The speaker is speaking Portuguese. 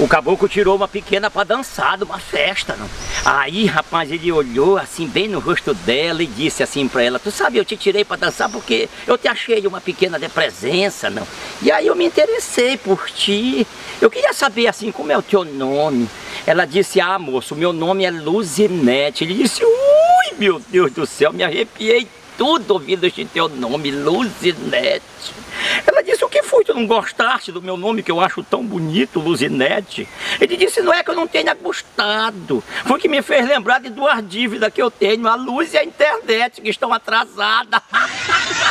o caboclo tirou uma pequena para dançar de uma festa, não. Aí, rapaz, ele olhou assim bem no rosto dela e disse assim para ela: Tu sabe, eu te tirei para dançar porque eu te achei uma pequena de presença, não. E aí eu me interessei por ti. Eu queria saber assim como é o teu nome. Ela disse: Ah, moço, meu nome é Luzinete. Ele disse: Ui, meu Deus do céu, me arrepiei tudo ouvindo este teu nome, Luzinete. Ela disse, não gostaste do meu nome que eu acho tão bonito, Luzinete? Ele disse, não é que eu não tenha gostado. Foi que me fez lembrar de duas dívidas que eu tenho, a luz e a internet, que estão atrasadas.